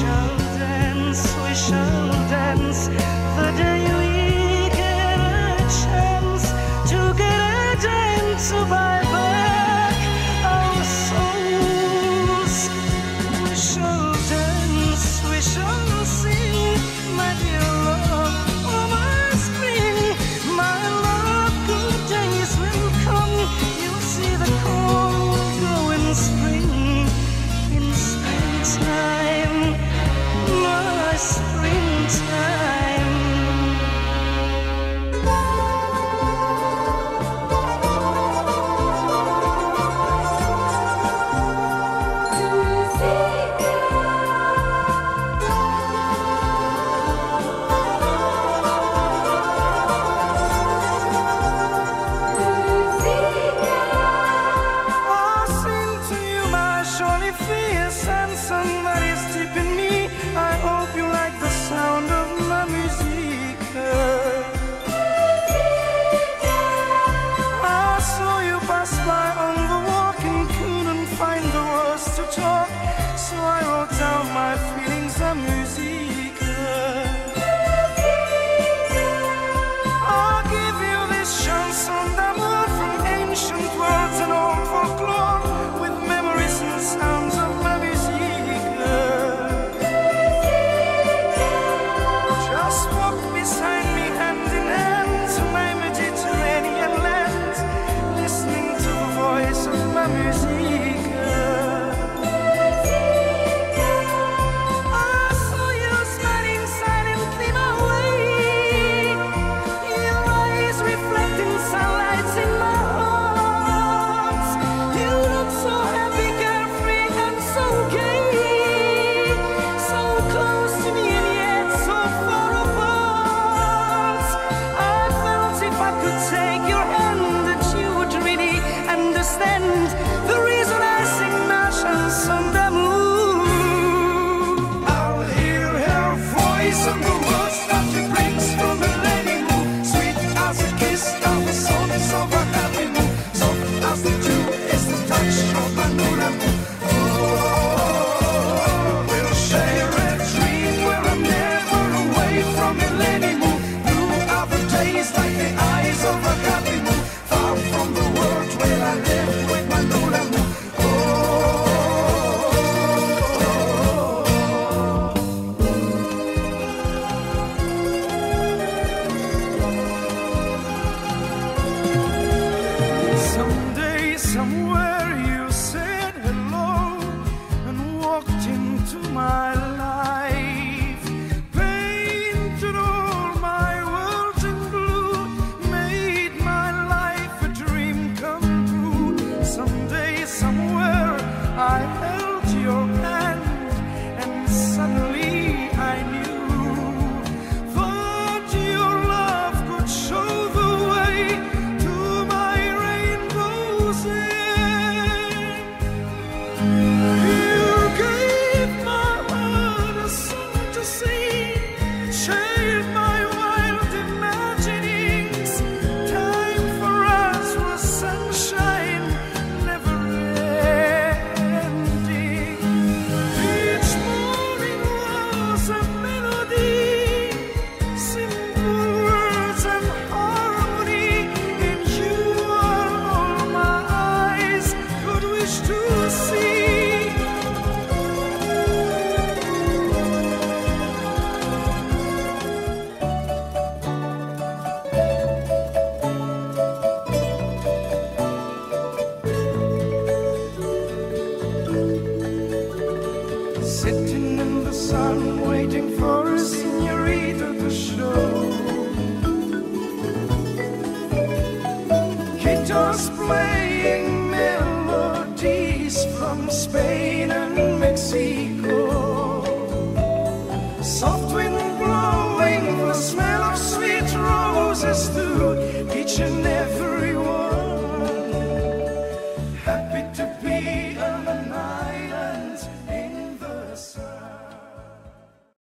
shall dance, we shall dance Guitars playing